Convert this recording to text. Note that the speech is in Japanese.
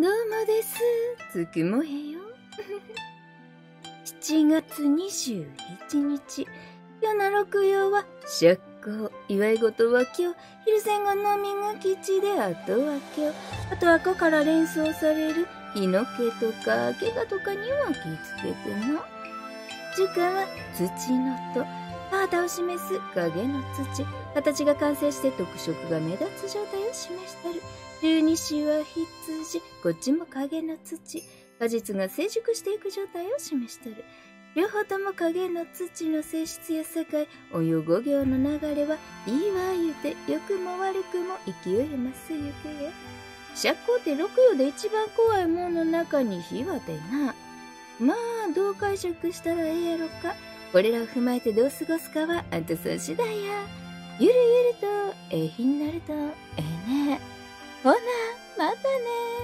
どうもです。つくもへよ。7月21日、夜の六曜は釈光。祝い事は今日、昼前後のみが吉で、あとは今日。あとは子から連想される日の気とか怪我とかには気ぃつけてな。樹花は土のと、田畑を示す影の土。形が完成して特色が目立つ状態を示したる。十二支は羊、こっちも影の土。果実が成熟していく状態を示しとる。両方とも影の土の性質や世界、お湯五行の流れはいいわ言うて、良くも悪くも勢いを増す行けや。釈光って六曜で一番怖いものの中に火は出な。まあ、どう解釈したらええやろか。これらを踏まえてどう過ごすかはあんたさん次第や。ゆるゆると、ええ日になると、ええね。ほな、またね